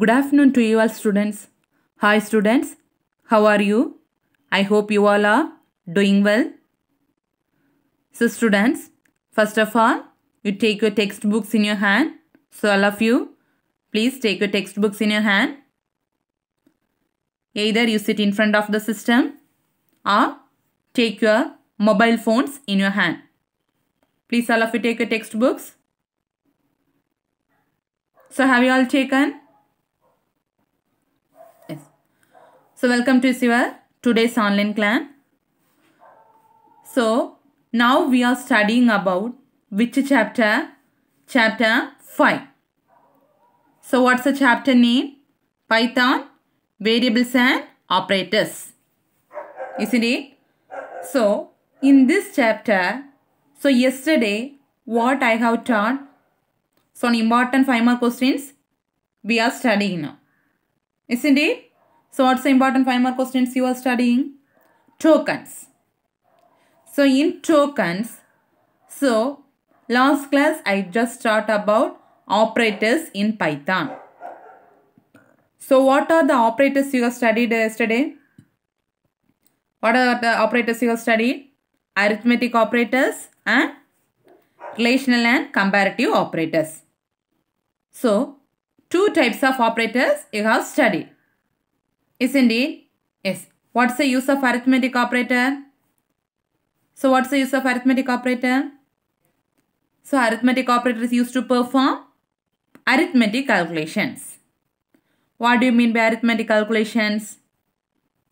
Good afternoon to you all students. Hi students, how are you? I hope you all are doing well. So students, first of all, you take your textbooks in your hand. So all of you, please take your textbooks in your hand. Either you sit in front of the system or take your mobile phones in your hand. Please all of you take your textbooks. So have you all taken? Yes. So welcome to your today's online class. So now we are studying about which chapter? Chapter 5. So what's the chapter name? Python variables and operators. Isn't it? So in this chapter, so yesterday what I have taught, so important 5 more questions we are studying now. Isn't it? So what's the important 5 more questions you are studying? Tokens. So in tokens, so last class I just taught about operators in Python. So what are the operators you have studied uh, yesterday? What are the operators you have studied? Arithmetic operators and relational and comparative operators. So two types of operators you have studied. Isn't it? Yes. What's the use of arithmetic operator? So what's the use of arithmetic operator? So arithmetic operator is used to perform arithmetic calculations. What do you mean by arithmetic calculations?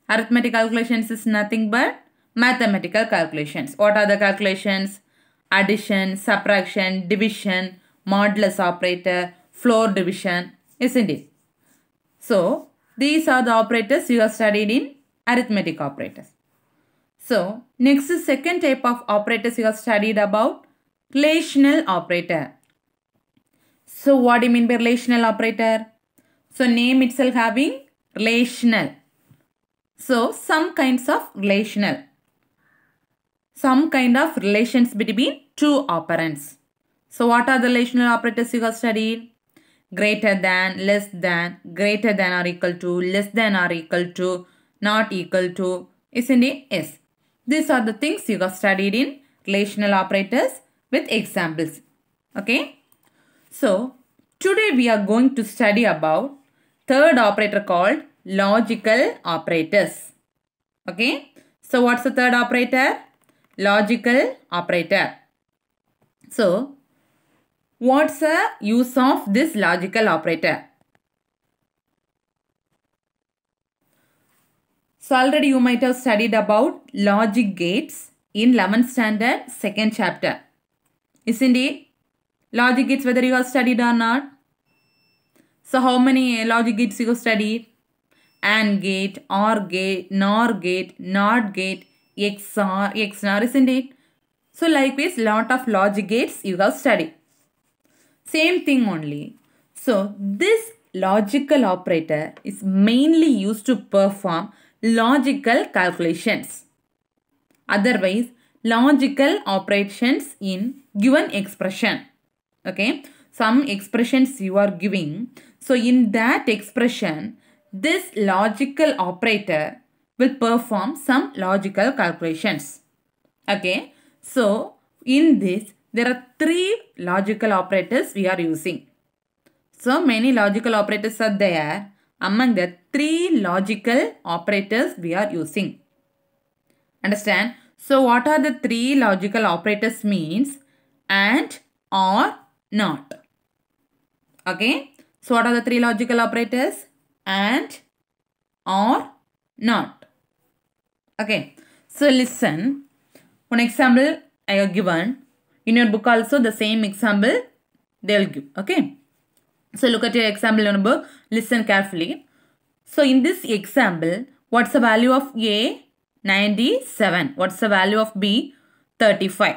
Arithmetic calculations is nothing but mathematical calculations. What are the calculations? Addition, subtraction, division, modulus operator, floor division, isn't it? So, these are the operators you have studied in arithmetic operators. So, next is second type of operators you have studied about relational operator. So, what do you mean by relational operator? So, name itself having relational. So, some kinds of relational. Some kind of relations between two operands. So, what are the relational operators you have studied? Greater than, less than, greater than or equal to, less than or equal to, not equal to, isn't it? Yes. These are the things you have studied in relational operators with examples. Okay. So, today we are going to study about third operator called logical operators. Okay. So, what's the third operator? Logical operator. So, what's the use of this logical operator? So, already you might have studied about logic gates in 11th standard second chapter. Isn't it? Logic gates whether you have studied or not. So, how many logic gates you have studied? AND gate, OR gate, NOR gate, NOT gate, XOR, XNOR, isn't it? So, likewise, lot of logic gates you have studied. Same thing only. So, this logical operator is mainly used to perform logical calculations. Otherwise, logical operations in given expression. Okay. Some expressions you are giving. So, in that expression, this logical operator will perform some logical calculations. Okay. So, in this, there are three logical operators we are using. So, many logical operators are there. Among the three logical operators we are using. Understand? So, what are the three logical operators means? And, or, not. Okay. So, what are the three logical operators? And, or, not. Okay. So, listen. One example I have given. In your book also the same example they will give. Okay. So, look at your example in your book. Listen carefully. So, in this example, what's the value of A? 97. What's the value of B? 35.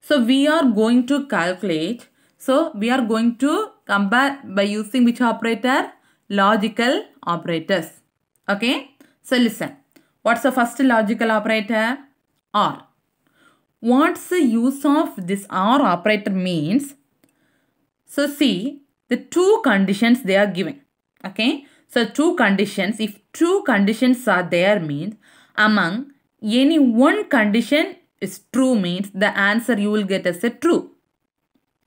So, we are going to calculate. So, we are going to compare by using which operator? Logical operators. Okay. So, listen. What's the first logical operator? OR. What's the use of this OR operator means? So, see the two conditions they are giving. Okay. So two conditions. If two conditions are there means among any one condition is true means the answer you will get as a true.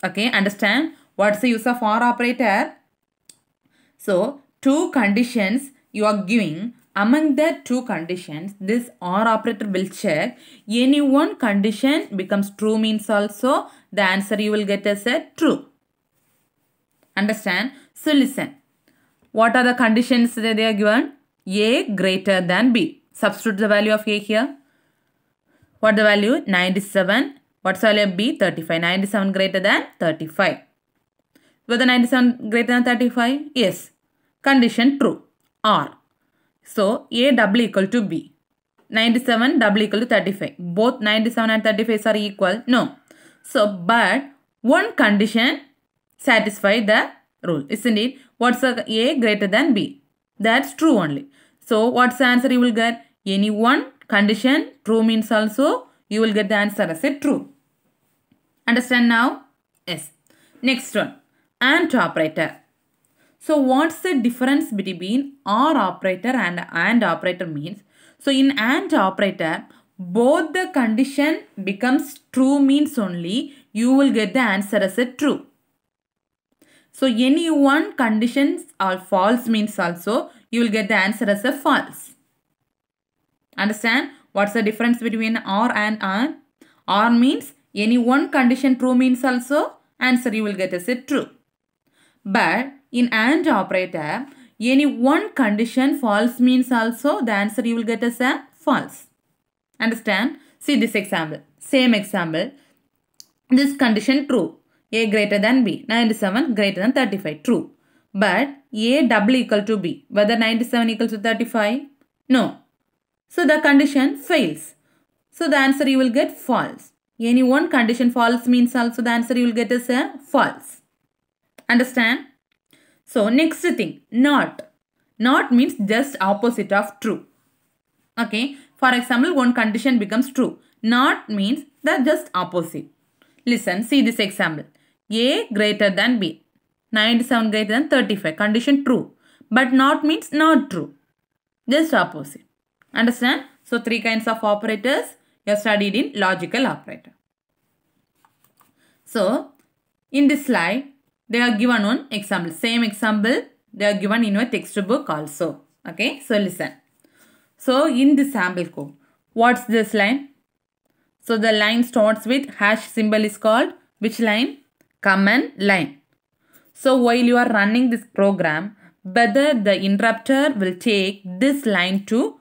Okay. Understand? What's the use of OR operator? So two conditions you are giving among the two conditions this OR operator will check any one condition becomes true means also the answer you will get is a true. Understand? So listen. What are the conditions that they are given? A greater than B. Substitute the value of A here. What the value? 97. What's the value of B? 35. 97 greater than 35. Whether 97 greater than 35? Yes. Condition true. Or. So, A double equal to B. 97 double equal to 35. Both 97 and 35 are equal? No. So, but one condition satisfy the rule, isn't it? What's the A greater than B? That's true only. So, what's the answer you will get? Any one condition true means also you will get the answer as a true. Understand now? Yes. Next one. AND operator. So, what's the difference between OR operator and AND operator means? So, in AND operator, both the condition becomes true means only you will get the answer as a true. So any one conditions or false means also you will get the answer as a false. Understand what's the difference between OR and AND? OR means any one condition true means also answer you will get as a true. But in AND operator any one condition false means also the answer you will get as a false. Understand? See this example. Same example. This condition true. A greater than B. 97 greater than 35. True. But A double equal to B. Whether 97 equals to 35? No. So the condition fails. So the answer you will get false. Any one condition false means also the answer you will get is a false. Understand? So next thing, not. Not means just opposite of true. Okay. For example, one condition becomes true. Not means the just opposite. Listen, see this example. A greater than B. 97 greater than 35. Condition true. But not means not true. Just opposite. Understand? So, three kinds of operators you studied in logical operator. So, in this slide, they are given one example. Same example, they are given in your textbook also. Okay, so listen. So, in the sample code, what's this line? So, the line starts with hash symbol is called which line? command line. So while you are running this program, whether the interpreter will take this line to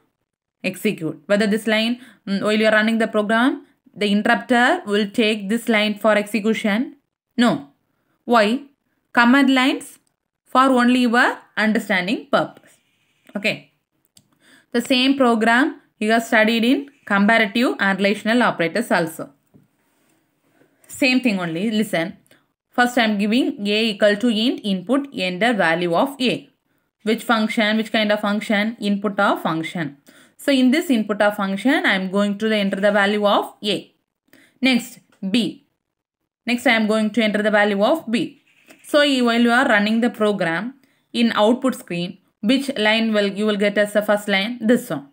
execute. Whether this line, mm, while you are running the program, the interpreter will take this line for execution. No. Why? Command lines for only your understanding purpose. Okay. The same program you have studied in comparative and relational operators also. Same thing only. Listen. First I am giving a equal to int input enter value of a. Which function, which kind of function? Input of function. So in this input of function I am going to enter the value of a. Next b. Next I am going to enter the value of b. So while you are running the program in output screen which line will you will get as the first line? This one.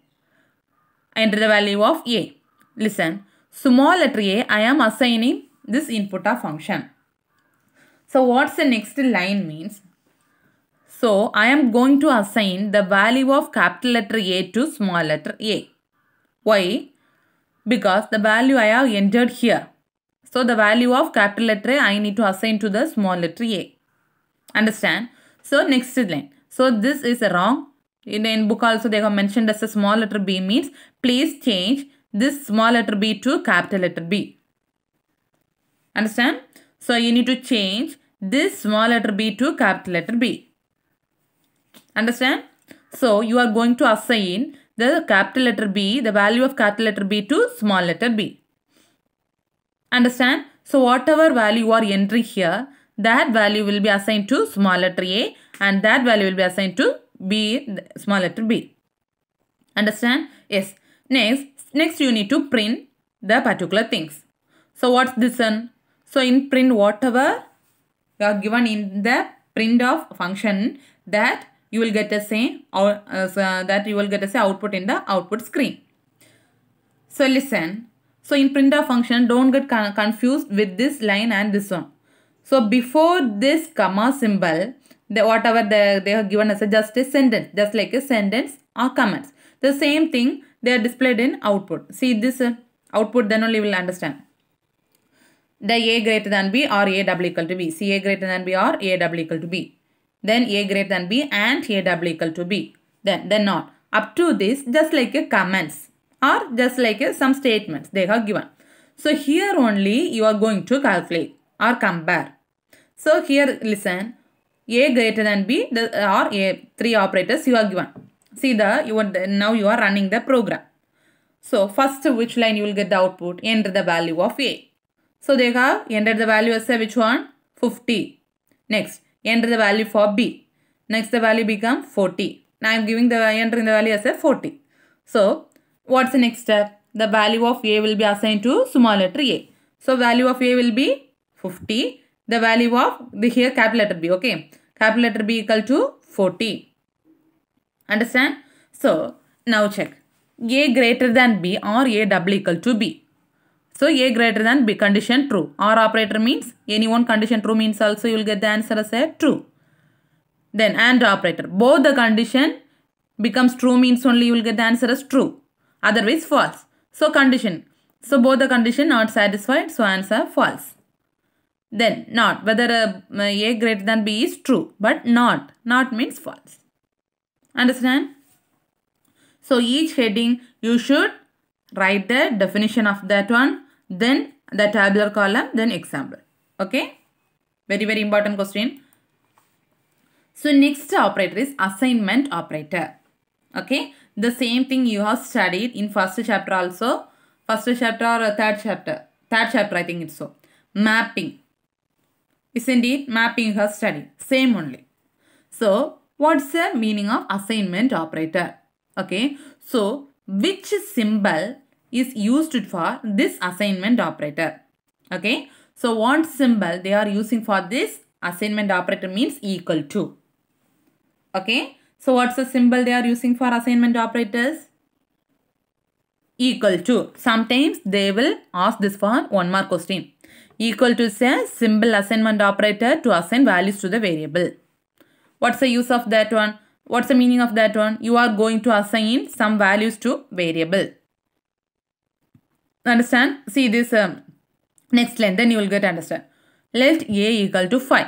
Enter the value of a. Listen. Small letter a I am assigning this input of function. So what's the next line means? So I am going to assign the value of capital letter A to small letter a. Why? Because the value I have entered here. So the value of capital letter A I need to assign to the small letter a. Understand? So next line. So this is wrong. In the book also they have mentioned as a small letter b means please change this small letter b to capital letter b. Understand? So you need to change this small letter b to capital letter B. Understand? So you are going to assign the capital letter B, the value of capital letter B to small letter b. Understand? So whatever value you are entering here, that value will be assigned to small letter a and that value will be assigned to b, small letter b. Understand? Yes. Next, next you need to print the particular things. So what's this one? So in print whatever you are given in the print of function that you will get a say or uh, that you will get a say output in the output screen. So listen. So in printf function, don't get con confused with this line and this one. So before this comma symbol, the whatever they, they have given us a just a sentence, just like a sentence or comments. The same thing they are displayed in output. See this uh, output, then only will understand. The a greater than b or a double equal to b. See a greater than b or a double equal to b. Then a greater than b and a double equal to b. Then then not. Up to this, just like a comments or just like a, some statements they have given. So here only you are going to calculate or compare. So here listen, a greater than b or a three operators you are given. See the you are now you are running the program. So first which line you will get the output? Enter the value of a. So they have entered the value as a which one? 50. Next enter the value for b. Next the value become 40. Now I am giving the entering the value as a 40. So what's the next step? The value of a will be assigned to small letter a. So value of a will be 50. The value of the here capital letter b. Okay. Capital letter b equal to 40. Understand? So now check. a greater than b or a double equal to b. So a greater than b condition true. Or operator means any one condition true means also you will get the answer as a true. Then and operator. Both the condition becomes true means only you will get the answer as true. Otherwise false. So condition. So both the condition not satisfied. So answer false. Then not. Whether uh, a greater than b is true. But not. Not means false. Understand? So each heading you should write the definition of that one. Then the tabular column. Then example. Okay. Very very important question. So next operator is assignment operator. Okay. The same thing you have studied in first chapter also. First chapter or third chapter. Third chapter I think it's so. Mapping. Isn't it? Mapping have studied. Same only. So what's the meaning of assignment operator? Okay. So which symbol is used for this assignment operator? Okay. So what symbol they are using for this assignment operator means equal to. Okay. So what's the symbol they are using for assignment operators? Equal to. Sometimes they will ask this for one more question. Equal to say symbol assignment operator to assign values to the variable. What's the use of that one? What's the meaning of that one? You are going to assign some values to variable. Understand? See this um, next line then you will get understand. Let a equal to 5.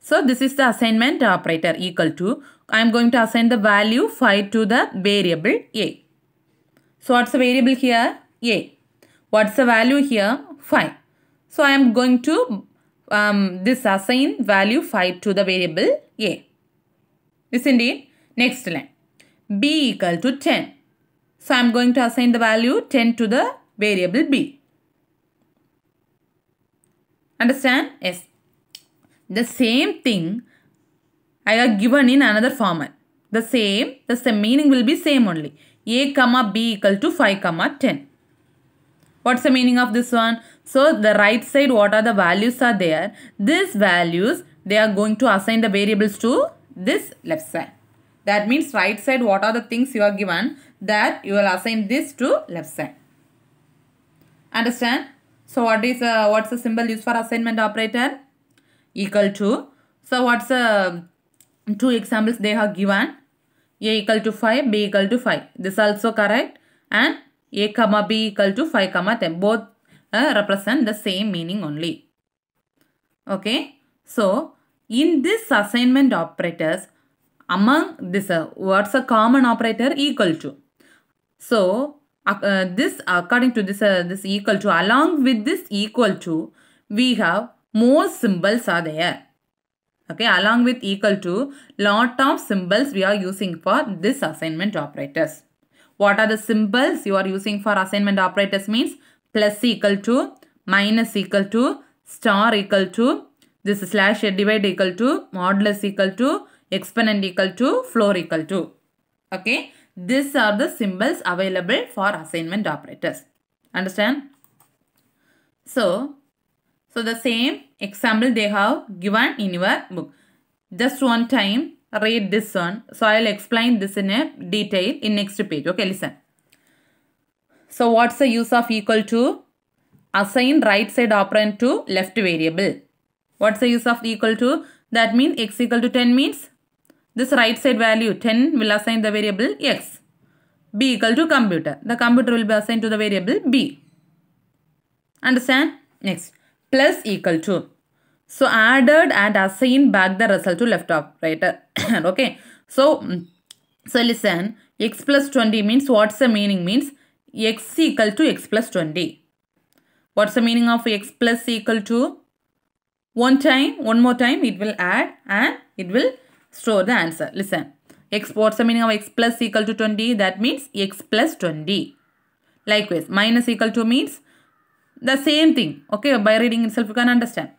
So this is the assignment operator equal to. I am going to assign the value 5 to the variable a. So what's the variable here? a. What's the value here? 5. So I am going to um, this assign value 5 to the variable a. Isn't it? Next line. b equal to 10. So I am going to assign the value 10 to the variable b. Understand? Yes. The same thing I have given in another format. The same, the same meaning will be same only. a comma b equal to 5 comma 10. What's the meaning of this one? So the right side what are the values are there. These values they are going to assign the variables to this left side. That means right side what are the things you are given that you will assign this to left side. Understand? So what is uh, what's the symbol used for assignment operator? Equal to. So what's the uh, two examples they have given? A equal to 5, B equal to 5. This also correct. And A comma B equal to 5 comma 10. Both uh, represent the same meaning only. Okay. So in this assignment operators, among this, uh, what's a common operator equal to? So, uh, this according to this, uh, this equal to, along with this equal to, we have more symbols are there. Okay, along with equal to, lot of symbols we are using for this assignment operators. What are the symbols you are using for assignment operators means plus equal to, minus equal to, star equal to, this slash divide equal to, modulus equal to, exponent equal to, floor equal to. Okay. These are the symbols available for assignment operators. Understand? So, so the same example they have given in your book. Just one time read this one. So I'll explain this in a detail in next page. Okay, listen. So what's the use of equal to? Assign right side operand to left variable. What's the use of equal to? That means x equal to 10 means this right side value 10 will assign the variable x. b equal to computer. The computer will be assigned to the variable b. Understand? Next. Plus equal to. So added and assigned back the result to left operator. okay. So, mm, so listen. x plus 20 means what's the meaning means x equal to x plus 20. What's the meaning of x plus equal to? One time, one more time it will add and it will store the answer. Listen. x what's the meaning of x plus equal to 20? That means x plus 20. Likewise, minus equal to means the same thing. Okay, by reading itself you can understand.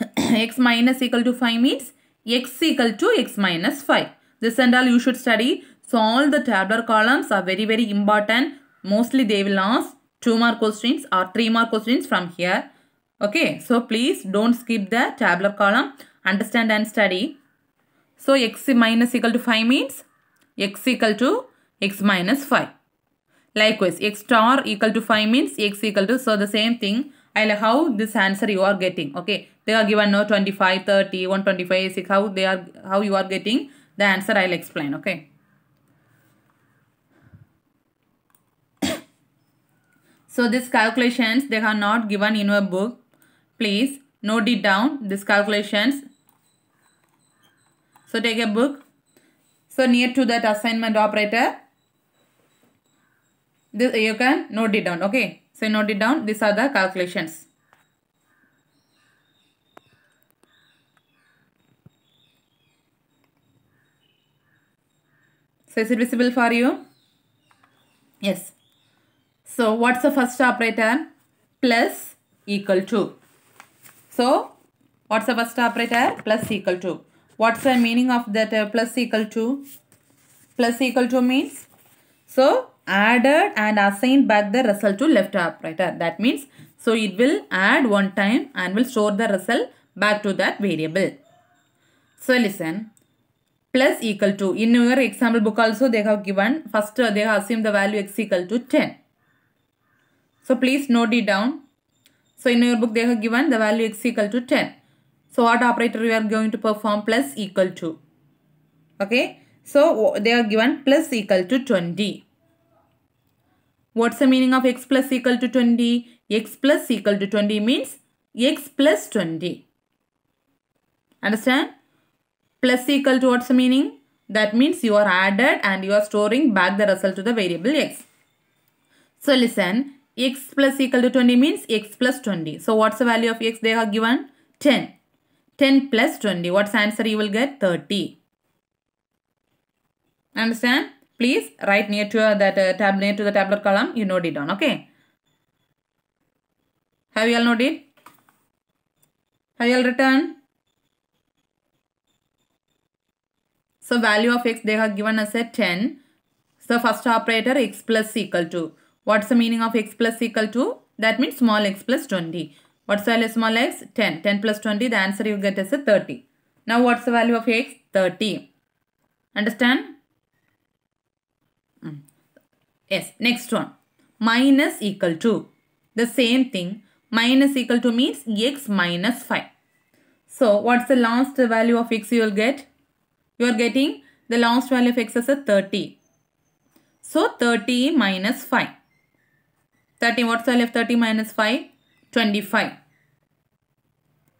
x minus equal to 5 means x equal to x minus 5. This and all you should study. So all the tabular columns are very very important. Mostly they will ask 2 mark questions or 3 mark questions from here. Okay, so please don't skip the tabular column. Understand and study. So x minus equal to 5 means x equal to x minus 5. Likewise, x star equal to 5 means x equal to, so the same thing. I like how this answer you are getting. Okay, they are given no 25, 30, 125, 6, how they are, how you are getting the answer I'll explain. Okay. so this calculations they are not given in your book. Please note it down. This calculations. So take a book. So near to that assignment operator this you can note it down okay? So note it down. These are the calculations. So is it visible for you? Yes. So what's the first operator? Plus equal to. So what's the first operator? Plus equal to. What's the meaning of that uh, plus equal to? Plus equal to means? So added and assigned back the result to left operator. That means, so it will add one time and will store the result back to that variable. So listen, plus equal to, in your example book also they have given, first they have assumed the value x equal to 10. So please note it down. So in your book they have given the value x equal to 10. So what operator we are going to perform plus equal to. Okay. So they are given plus equal to 20. What's the meaning of x plus equal to 20? x plus equal to 20 means x plus 20. Understand? Plus equal to what's the meaning? That means you are added and you are storing back the result to the variable x. So listen, x plus equal to 20 means x plus 20. So what's the value of x they have given? 10. 10 plus 20. What's answer you will get? 30. Understand? Please write near to uh, that uh, tab near to the tabular column. You note it down. Okay. Have you all noted? Have you all written? So value of x they have given us a 10. So first operator x plus equal to. What's the meaning of x plus equal to? That means small x plus 20. What's the value of small x? 10. 10 plus 20 the answer you get is a 30. Now what's the value of x? 30. Understand? Yes, next one. Minus equal to. The same thing. Minus equal to means x minus 5. So, what's the last value of x you will get? You are getting the last value of x as a 30. So, 30 minus 5. 30, what's the value of 30 minus 5? 25.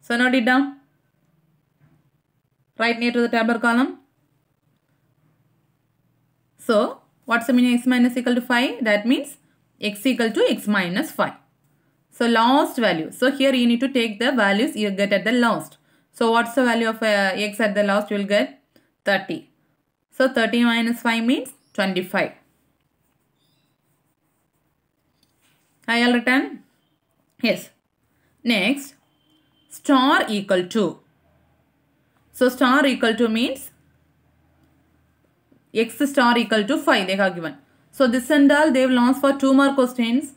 So, note it down. Right near to the tabular column. So, What's the meaning x minus equal to 5? That means x equal to x minus 5. So last value. So here you need to take the values you get at the last. So what's the value of uh, x at the last? You will get 30. So 30 minus 5 means 25. I all written? Yes. Next, star equal to. So star equal to means x star equal to 5 they have given. So this and all they will ask for 2 more questions.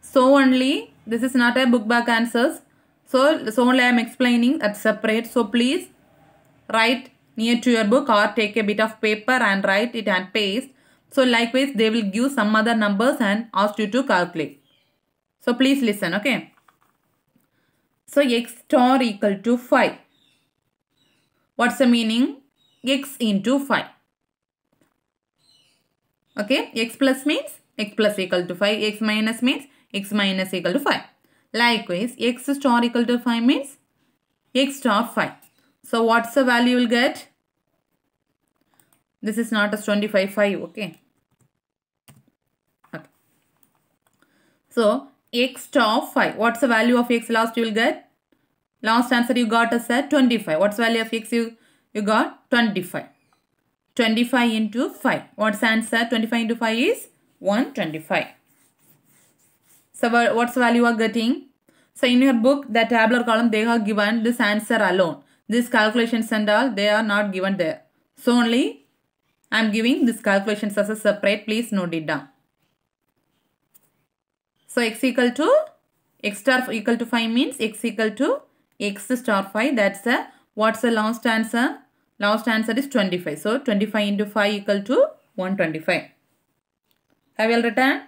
So only this is not a book back answers. So, so only I am explaining at separate. So please write near to your book or take a bit of paper and write it and paste. So likewise they will give some other numbers and ask you to calculate. So please listen okay. So x star equal to 5. What's the meaning? x into 5. Okay, x plus means x plus equal to 5, x minus means x minus equal to 5. Likewise, x star equal to 5 means x star 5. So what's the value you will get? This is not as 25, 5, okay. okay. So x star 5. What's the value of x last you will get? Last answer you got is at 25. What's the value of x you, you got? 25. 25 into 5. What's answer? 25 into 5 is 125. So what's value are getting? So in your book, the tabular column, they have given this answer alone. These calculations and all, they are not given there. So only I am giving this calculations as a separate. Please note it down. So x equal to x star equal to 5 means x equal to x star 5. That's the what's the last answer? Last answer is 25. So 25 into 5 equal to 125. Have you all written?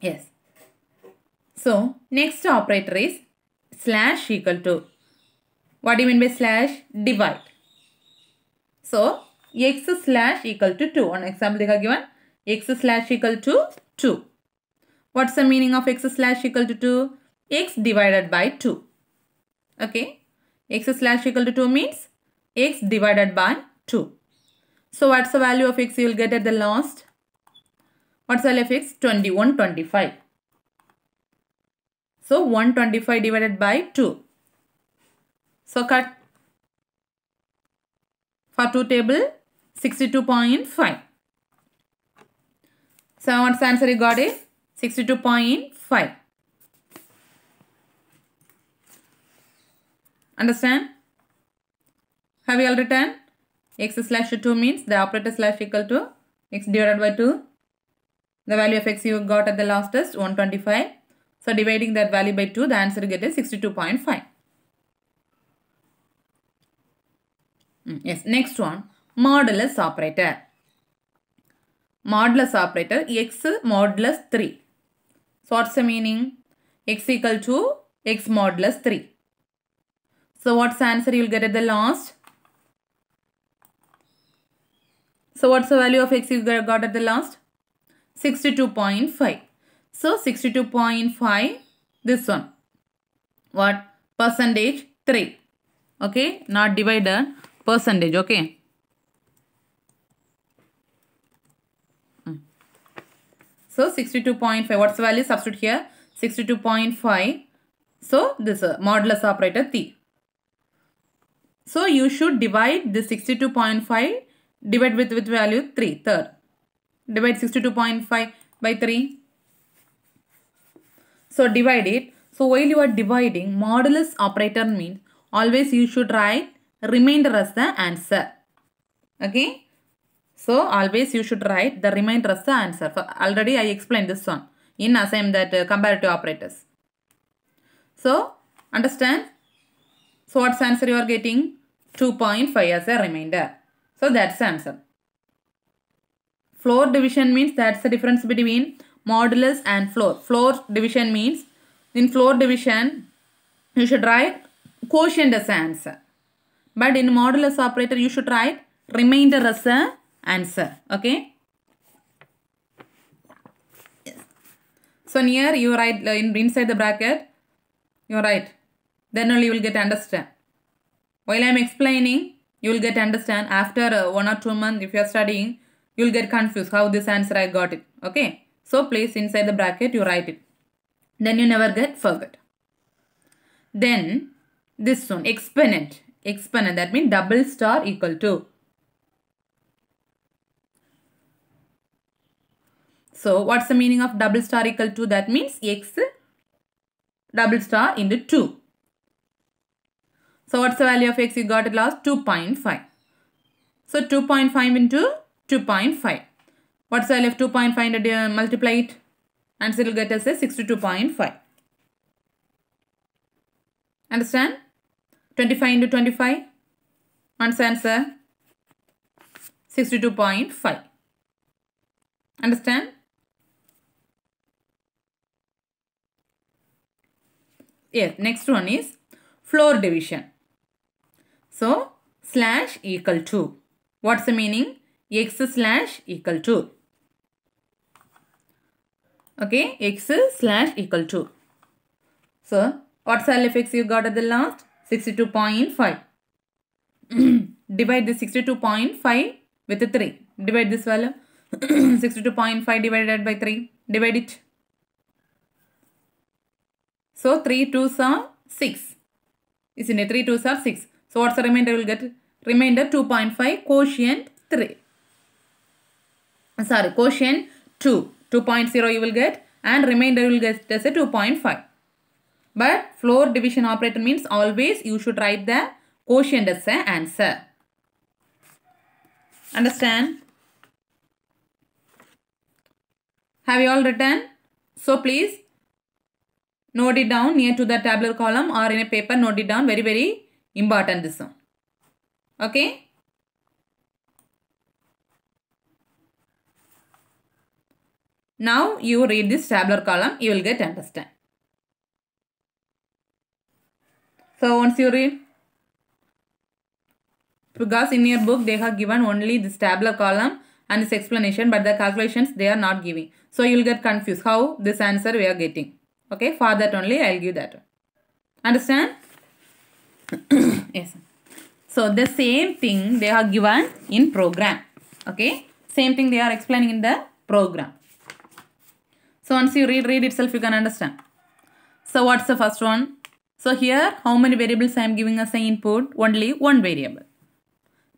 Yes. So next operator is slash equal to. What do you mean by slash? Divide. So x slash equal to 2. One example they have given x slash equal to 2. What's the meaning of x slash equal to 2? x divided by 2. Okay. x slash equal to 2 means x divided by 2. So what's the value of x you will get at the last? What's the value of x? 21, 25. So 125 divided by 2. So cut for 2 table 62.5. So what's the answer you got is 62.5. Understand? Have you all written? x slash 2 means the operator slash equal to x divided by 2. The value of x you got at the last test 125. So dividing that value by 2 the answer you get is 62.5. Mm, yes, next one modulus operator. Modulus operator x modulus 3. So what's the meaning? x equal to x modulus 3. So what's the answer you will get at the last? So what's the value of x you got at the last? 62.5. So 62.5 this one. What? Percentage 3. Okay. Not divided. Percentage. Okay. So 62.5. What's the value? Substitute here. 62.5. So this uh, modulus operator T. So you should divide the 62.5 divide with with value 3 third. Divide 62.5 by 3. So divide it. So while you are dividing modulus operator means always you should write remainder as the answer. Okay. So always you should write the remainder as the answer. For already I explained this one in assignment that uh, comparative operators. So understand. So what's answer you are getting? 2.5 as a remainder. So that's the answer. Floor division means that's the difference between modulus and floor. Floor division means in floor division you should write quotient as answer. But in modulus operator you should write remainder as a answer. Okay. So near you write uh, in, inside the bracket you write then only you will get understand. While I am explaining you will get understand after uh, one or two months if you are studying you will get confused how this answer I got it. Okay. So place inside the bracket you write it. Then you never get forget. Then this one exponent. Exponent that means double star equal to. So what's the meaning of double star equal to? That means x double star into 2. So what's the value of x you got at last? 2.5. So 2.5 into 2.5. What's the value of 2.5 uh, multiply it? Answer will get us a 62.5. Understand? 25 into 25. One's answer 62.5. Understand? Yes, next one is floor division. So, slash equal to. What's the meaning? X slash equal to. Okay, x slash equal to. So, what effects you got at the last? 62.5. Divide this 62.5 with 3. Divide this value. 62.5 divided by 3. Divide it. So 3 2s are 6. Isn't it? 3 2s are 6. So what's the remainder you will get? Remainder 2.5 quotient 3. Sorry, quotient 2. 2.0 you will get and remainder you will get as a 2.5. But floor division operator means always you should write the quotient as an answer. Understand? Have you all written? So please note it down near to the tabular column or in a paper note it down very very important this one. Okay? Now you read this tabular column you will get understand. So once you read because in your book they have given only this tabular column and this explanation but the calculations they are not giving. So you will get confused how this answer we are getting. Okay, for that only I will give that. Understand? yes. So the same thing they are given in program. Okay, same thing they are explaining in the program. So once you read, read itself you can understand. So what's the first one? So here how many variables I am giving as an input? Only one variable.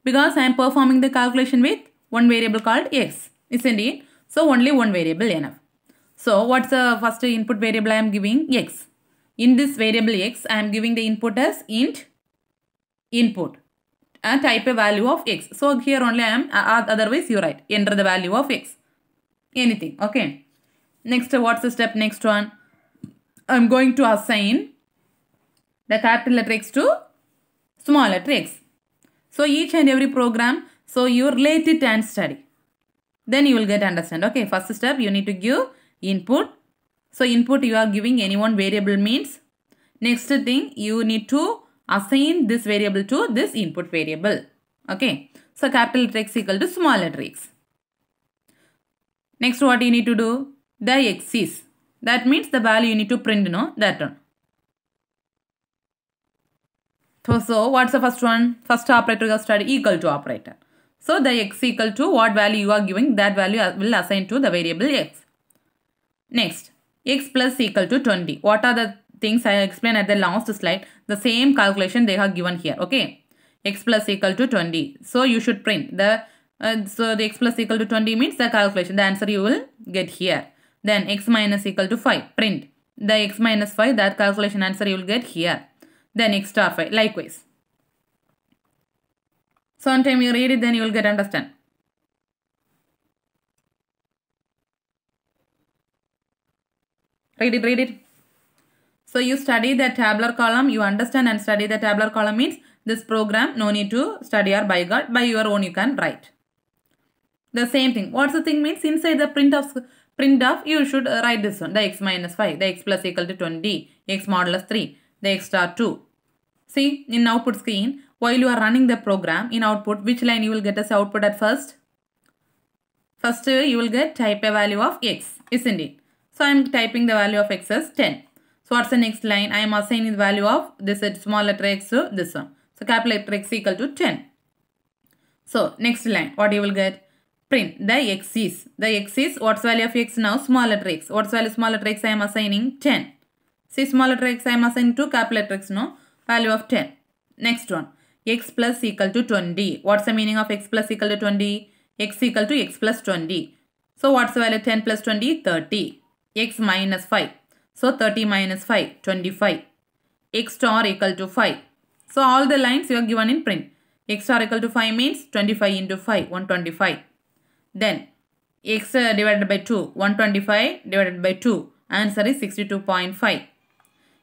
Because I am performing the calculation with one variable called x. Isn't it? So only one variable enough. So what's the first input variable I am giving? x. In this variable x I am giving the input as int input and type a value of x. So here only I am uh, otherwise you write enter the value of x. Anything. Okay. Next what's the step next one? I am going to assign the capital letter x to small letter x. So each and every program, so you relate it and study. Then you will get understand. Okay, first step you need to give input. So input you are giving any one variable means. Next thing you need to assign this variable to this input variable. Okay, so capital letter x equal to small letter x. Next what you need to do? The x is. That means the value you need to print, no? That one. So, so what's the first one? First operator you studied equal to operator. So the x equal to what value you are giving that value will assign to the variable x. Next x plus equal to 20. What are the things I explained at the last slide? The same calculation they have given here. Okay. x plus equal to 20. So you should print the uh, so the x plus equal to 20 means the calculation. The answer you will get here. Then x minus equal to 5. Print the x minus 5 that calculation answer you will get here then x star 5 likewise. So on time you read it then you will get understand. Read it, read it. So you study the tabular column, you understand and study the tabular column means this program no need to study or by God, by your own you can write. The same thing. What's the thing means inside the print of print of you should uh, write this one the x minus 5 the x plus equal to 20 x modulus 3 the x star 2. See in output screen while you are running the program in output which line you will get as output at first? First you will get type a value of x isn't it? So I am typing the value of x as 10. So what's the next line? I am assigning the value of this small letter x to this one. So capital letter x equal to 10. So next line what you will get? Print the x is. The x is what's the value of x now? Small letter x. What's the value small letter x I am assigning? 10. See small letter x I am assigning to capital letter x no? Value of 10. Next one. x plus equal to 20. What's the meaning of x plus equal to 20? x equal to x plus 20. So what's the value 10 plus 20? 30. X minus 5. So 30 minus 5, 25. x star equal to 5. So all the lines you are given in print. x star equal to 5 means 25 into 5, 125. Then x uh, divided by 2, 125 divided by 2. Answer is 62.5.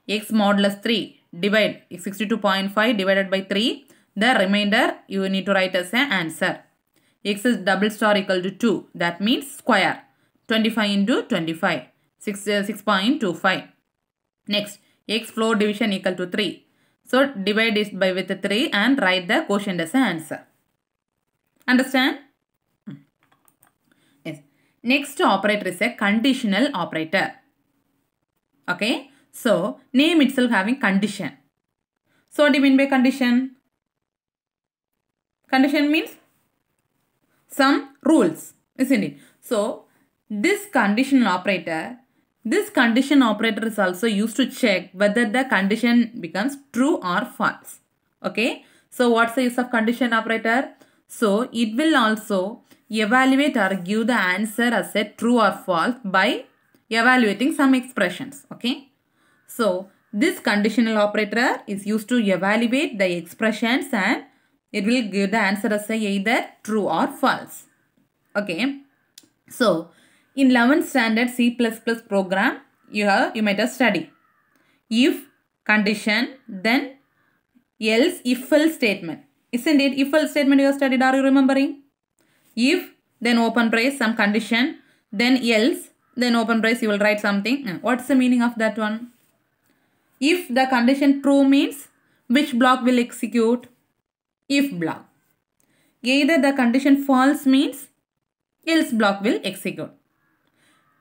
x modulus 3 divide 62.5 divided by 3. The remainder you need to write as an answer. x is double star equal to 2. That means square. 25 into 25. 6, uh, 6.25. Next, x floor division equal to 3. So, divide it by with 3 and write the quotient as an answer. Understand? Yes. Next operator is a conditional operator. Okay. So, name itself having condition. So, what do you mean by condition? Condition means some rules, isn't it? So, this conditional operator, this condition operator is also used to check whether the condition becomes true or false. Okay. So, what's the use of condition operator? So, it will also evaluate or give the answer as a true or false by evaluating some expressions. Okay. So, this conditional operator is used to evaluate the expressions and it will give the answer as either true or false. Okay. So, in 11th standard C++ program, you have you might have studied. If condition, then else if else statement. Isn't it? If else statement you have studied, are you remembering? If, then open brace, some condition, then else, then open brace, you will write something. What's the meaning of that one? If the condition true means, which block will execute? If block. Either the condition false means, else block will execute.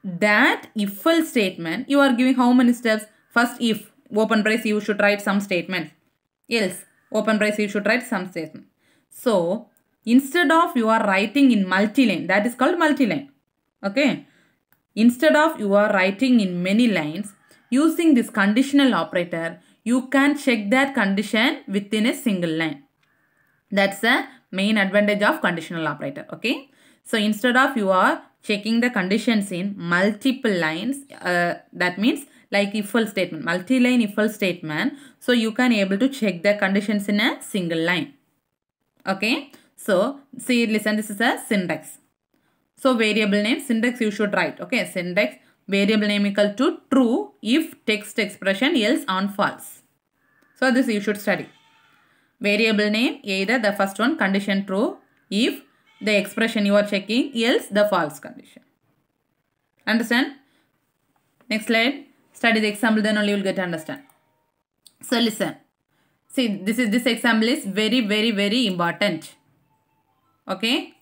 That if else statement, you are giving how many steps? First if, open brace, you should write some statement. Else, open brace, you should write some statement. So, instead of you are writing in multi-line, that is called multi-line. Okay. Instead of you are writing in many lines, using this conditional operator, you can check that condition within a single line. That's the main advantage of conditional operator. Okay. So, instead of you are checking the conditions in multiple lines, uh, that means like if else statement, multi-line if else statement. So, you can able to check the conditions in a single line. Okay. So, see, listen, this is a syntax. So, variable name, syntax you should write. Okay, syntax, variable name equal to true if test expression else on false. So, this you should study. Variable name, either the first one condition true if the expression you are checking else the false condition. Understand? Next slide. Study the example then only you will get to understand. So, listen. See, this is this example is very, very, very important. Okay.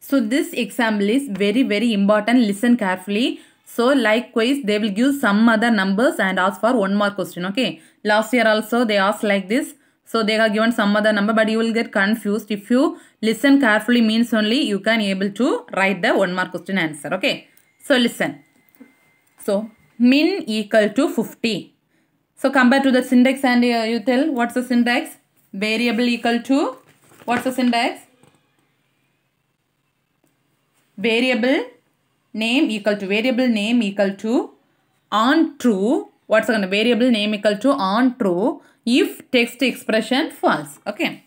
So this example is very very important. Listen carefully. So likewise they will give some other numbers and ask for one more question. Okay. Last year also they asked like this. So they have given some other number but you will get confused. If you listen carefully means only you can able to write the one more question answer. Okay. So listen. So min equal to 50. So compare to the syntax and uh, you tell what's the syntax? Variable equal to what's the syntax? Variable name equal to variable name equal to on true. What's the variable name equal to on true if test expression false. Okay.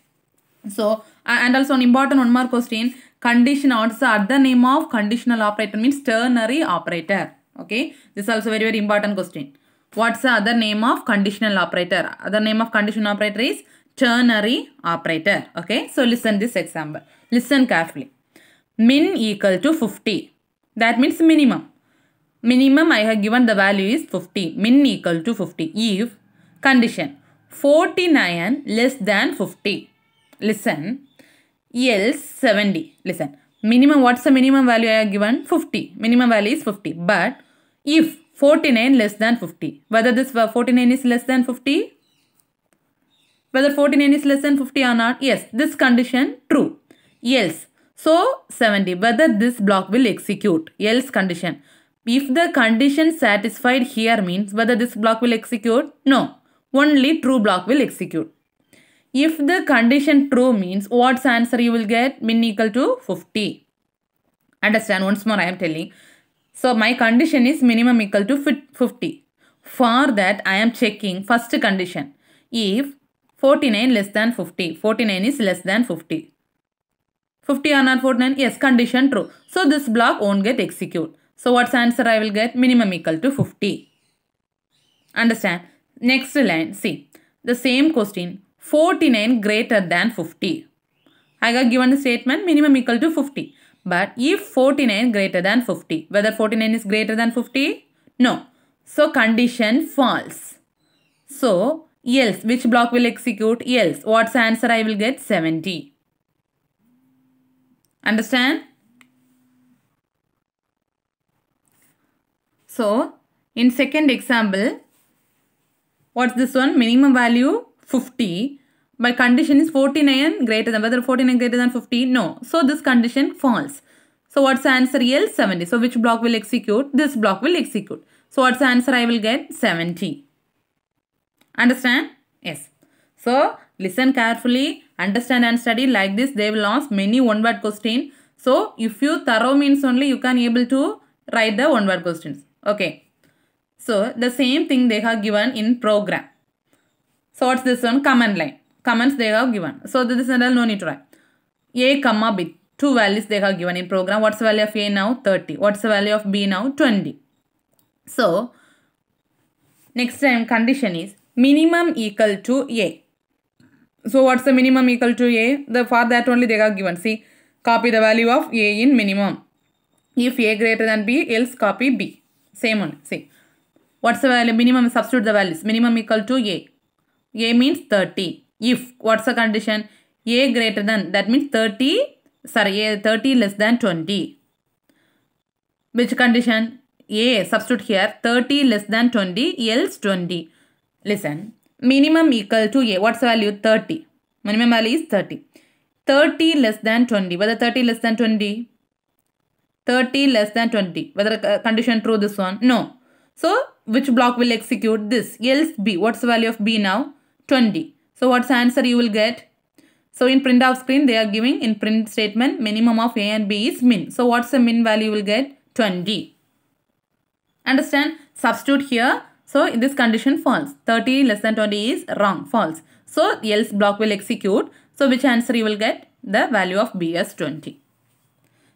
So and also an important one more question. Condition also the name of conditional operator means ternary operator. Okay. This is also very very important question. What's the other name of conditional operator? Other name of conditional operator is ternary operator. Okay. So listen this example. Listen carefully. Min equal to 50. That means minimum. Minimum I have given the value is 50. Min equal to 50. If condition 49 less than 50. Listen. Else 70. Listen. Minimum what's the minimum value I have given? 50. Minimum value is 50. But if 49 less than 50. Whether this 49 is less than 50? Whether 49 is less than 50 or not? Yes, this condition true. Else. So 70. Whether this block will execute. Else condition. If the condition satisfied here means whether this block will execute? No. Only true block will execute. If the condition true means what's answer you will get? Min equal to 50. Understand once more I am telling. So my condition is minimum equal to 50. For that I am checking first condition. If 49 less than 50. 49 is less than 50. 50 or not 49? Yes, condition true. So this block won't get execute. So what's answer I will get? Minimum equal to 50. Understand? Next line, see. The same question, 49 greater than 50. I got given the statement minimum equal to 50. But if 49 greater than 50, whether 49 is greater than 50? No. So condition false. So else, which block will execute? Else. What's answer I will get? 70. Understand? So, in second example, what's this one? Minimum value 50. By condition is 49 greater than, whether 49 greater than 50? No. So, this condition false. So, what's the answer? L 70. So, which block will execute? This block will execute. So, what's the answer I will get? 70. Understand? Yes. So, listen carefully, understand and study like this. They will ask many one-word question. So, if you thorough means only you can able to write the one-word questions. Okay. So, the same thing they have given in program. So, what's this one? Command line. Comments they have given. So, this is no need to write. A comma B. Two values they have given in program. What's the value of A now? 30. What's the value of B now? 20. So, next time condition is minimum equal to A. So, what's the minimum equal to A? The For that only they have given. See, copy the value of A in minimum. If A greater than B, else copy B. Same one. See, what's the value? Minimum, substitute the values. Minimum equal to A. A means 30. If, what's the condition? A greater than, that means 30, sorry, A 30 less than 20. Which condition? A, substitute here, 30 less than 20, else 20. Listen, minimum equal to A. What's the value? 30. Minimum value is 30. 30 less than 20. Whether 30 less than 20? 30 less than 20. Whether condition true this one? No. So, which block will execute this? Else B. What's the value of B now? 20. So, what's answer you will get? So, in print off screen, they are giving in print statement, minimum of A and B is min. So, what's the min value you will get? 20. Understand? Substitute here. So, this condition false. 30 less than 20 is wrong, false. So, else block will execute. So, which answer you will get? The value of B as 20.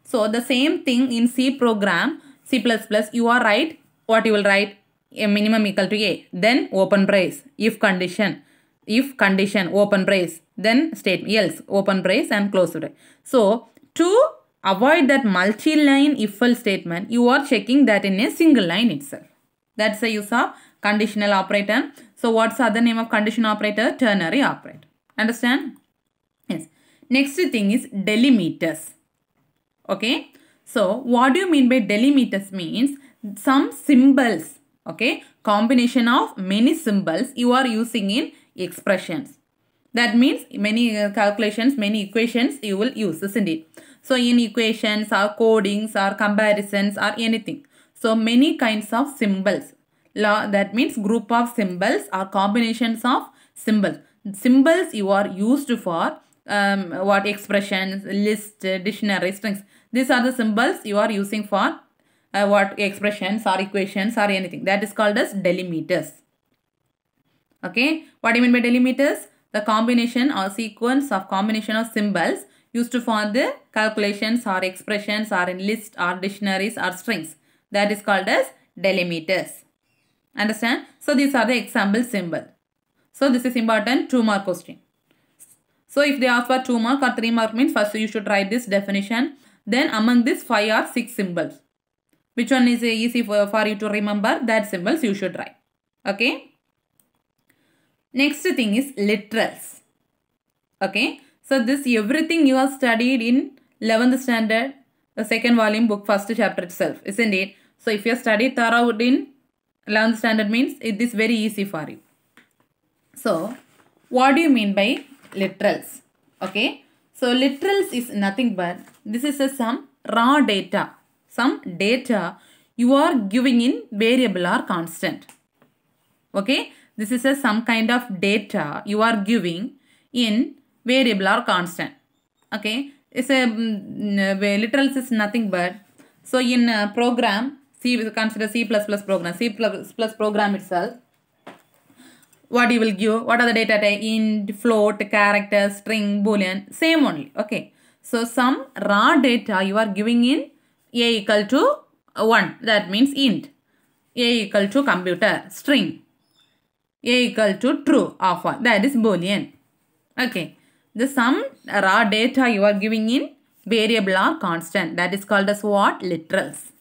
So, the same thing in C program, C++, you are right. What you will write? A minimum equal to A. Then open brace. If condition. If condition, open brace. Then state else, open brace and close brace. So, to avoid that multi-line if-else statement, you are checking that in a single line itself. That's the use of conditional operator. So, what's the other name of condition operator? Ternary operator. Understand? Yes. Next thing is delimiters. Okay. So, what do you mean by delimiters means some symbols. Okay. Combination of many symbols you are using in expressions. That means many uh, calculations, many equations you will use, isn't it? So, in equations or codings or comparisons or anything. So, many kinds of symbols. That means group of symbols or combinations of symbols. Symbols you are used for um, what expressions, list, dictionary, strings. These are the symbols you are using for uh, what expressions or equations or anything. That is called as delimiters. Okay. What do you mean by delimiters? The combination or sequence of combination of symbols used for the calculations or expressions or in list or dictionaries or strings. That is called as delimiters. Understand? So, these are the example symbol. So, this is important 2 mark question. So, if they ask for 2 mark or 3 mark means first you should write this definition. Then among this 5 or 6 symbols. Which one is easy for, for you to remember? That symbols you should write. Okay. Next thing is literals. Okay. So, this everything you have studied in 11th standard, the second volume book, first chapter itself, isn't it? So, if you study thorough in 11th standard means it is very easy for you. So, what do you mean by literals? Okay. So, literals is nothing but this is a some raw data. Some data you are giving in variable or constant. Okay. This is a some kind of data you are giving in variable or constant. Okay. It's a um, literals is nothing but so in a program C consider C++ program. C++ program itself. What you will give what are the data type int float character string boolean same only. Okay. So some raw data you are giving in a equal to 1 that means int. A equal to computer string. A equal to true false that is boolean. Okay. The sum raw data you are giving in variable or constant. That is called as what? Literals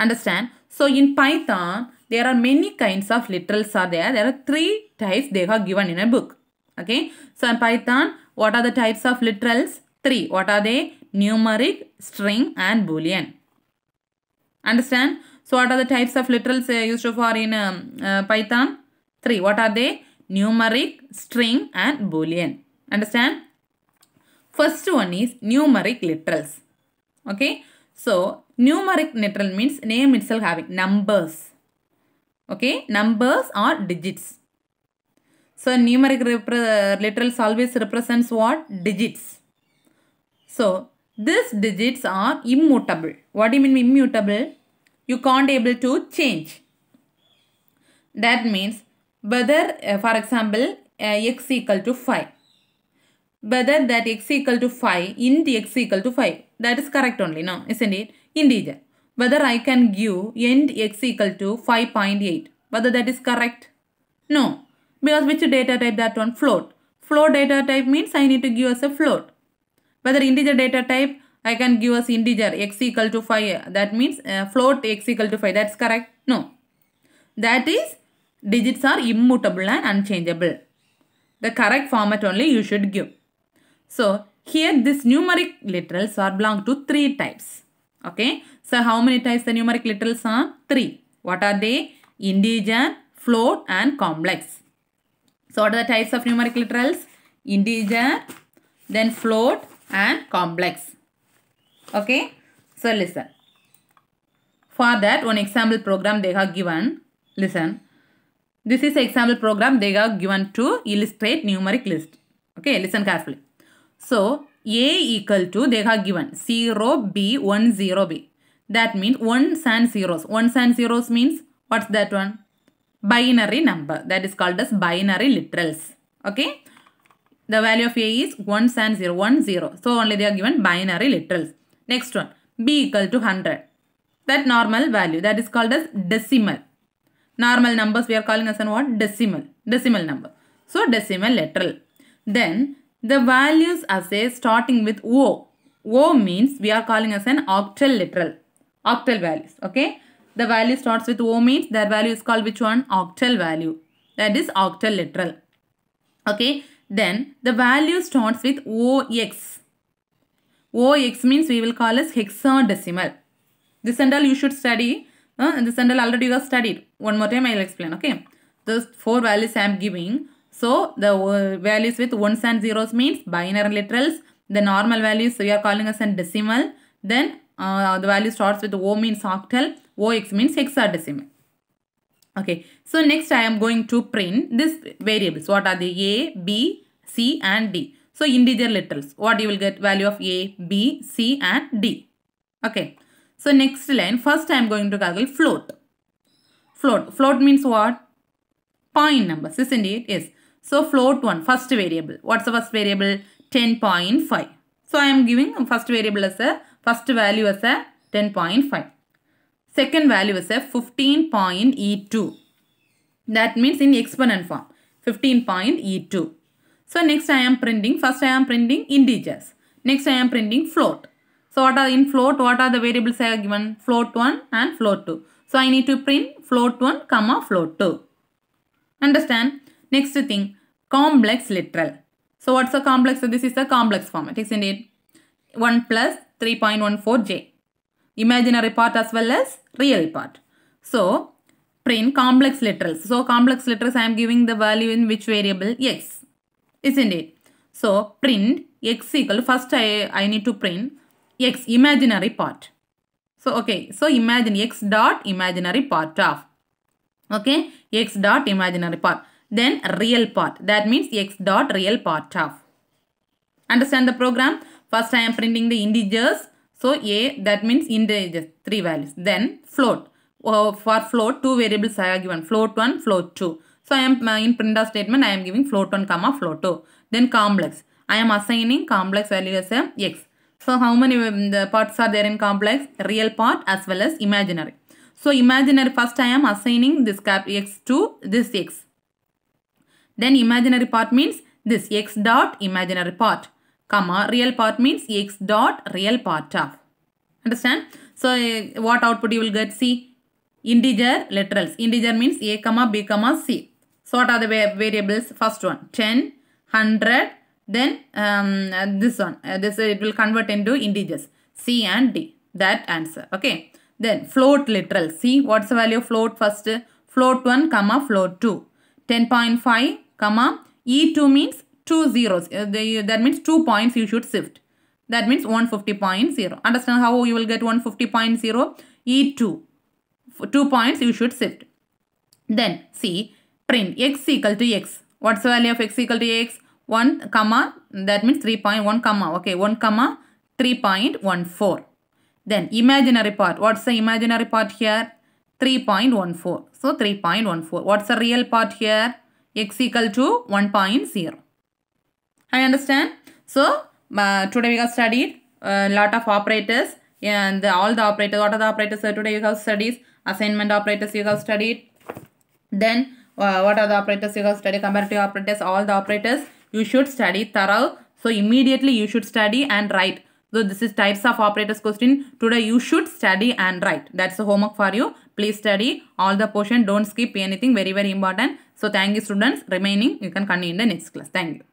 understand? So in python there are many kinds of literals are there. There are three types they are given in a book. Okay? So in python what are the types of literals? Three. What are they? Numeric string and boolean. Understand? So what are the types of literals uh, used for in um, uh, python? Three. What are they? Numeric string and boolean. Understand? First one is numeric literals. Okay? So numeric literal means name itself having numbers. Okay? Numbers or digits. So numeric literals always represents what? Digits. So these digits are immutable. What do you mean immutable? You can't able to change. That means whether uh, for example uh, x equal to 5 whether that x equal to 5 int x equal to 5 that is correct only no? Isn't it integer. Whether I can give int x equal to 5.8 whether that is correct? No. Because which data type that one? Float. Float data type means I need to give us a float. Whether integer data type I can give us integer x equal to 5 that means uh, float x equal to 5 that's correct? No. That is digits are immutable and unchangeable. The correct format only you should give. So here this numeric literals are belong to three types okay? So how many types the numeric literals are? Three. What are they? Integer float and complex. So what are the types of numeric literals? Integer then float and complex. Okay? So listen. For that one example program they have given. Listen. This is example program they have given to illustrate numeric list. Okay? Listen carefully. So a equal to they have given 0 b 1 0 b. That means ones and zeros. Ones and zeros means what's that one? Binary number. That is called as binary literals. Okay? The value of a is 1 and 0 1 0 so only they are given binary literals. Next one b equal to 100 that normal value that is called as decimal. Normal numbers we are calling as an what? Decimal. Decimal number. So decimal literal. Then the values as a starting with o. O means we are calling as an octal literal. Octal values okay? The value starts with o means that value is called which one? Octal value. That is octal literal. Okay? Then the value starts with ox ox means we will call as hexadecimal. This and all you should study. Uh, this and all already you have studied. One more time i will explain okay? Those four values i am giving so the uh, values with ones and zeros means binary literals the normal values we are calling as a decimal. Then uh, the value starts with o means octal. Ox means hexadecimal. Okay so next i am going to print this variables. What are the a b c and d? So integer literals. What you will get? Value of a b c and d. Okay so next line. First i am going to calculate float. Float. Float means what? Point numbers. Isn't it yes so float one first variable. What's the first variable? 10.5 so i am giving first variable as a first value as a 10.5 second value is a 15.e2 that means in exponent form 15.e2 so next I am printing first I am printing integers. Next I am printing float. So what are in float? What are the variables I have given? Float 1 and float 2 so I need to print float 1 comma float 2 understand next thing complex literal so what's a complex so this is a complex format isn't it 1 plus 3.14j imaginary part as well as real part. So, print complex literals. So, complex literals I am giving the value in which variable? x. Isn't it? So, print x equal, first I, I need to print x imaginary part. So, okay. So, imagine x dot imaginary part of. Okay. x dot imaginary part. Then real part. That means x dot real part of. Understand the program? First I am printing the integers. So A that means integers, three values. Then float. Oh, for float, two variables I have given. Float 1, float 2. So I am uh, in printf statement I am giving float 1 comma float 2. Then complex. I am assigning complex value as a x. So how many um, the parts are there in complex? Real part as well as imaginary. So imaginary first I am assigning this cap x to this x. Then imaginary part means this x dot imaginary part comma real part means x dot real part of. Understand? So uh, what output you will get? See integer literals. Integer means a comma b comma c. So what are the variables? First one 10, 100 then um, this one uh, this uh, it will convert into integers c and d that answer okay then float literal see what's the value of float first float 1 comma float 2 10.5 comma e2 means two zeros. Uh, that means two points you should shift. That means 150.0 understand how you will get 150.0 e2 two. Points you should shift. Then see print x equal to x. What's the value of x equal to x? 1 comma that means 3.1 comma. Okay 1 comma 3.14 then imaginary part. What's the imaginary part here? 3.14 so 3.14 what's the real part here x equal to 1.0 I understand? So uh, today we have studied a lot of operators and all the operators what are the operators uh, today you have studied assignment operators you have studied. Then uh, what are the operators you have studied? Comparative operators all the operators you should study thorough. So immediately you should study and write. So this is types of operators question. Today you should study and write. That's the homework for you please study. All the portion don't skip anything. Very very important. So thank you students. Remaining you can continue in the next class. Thank you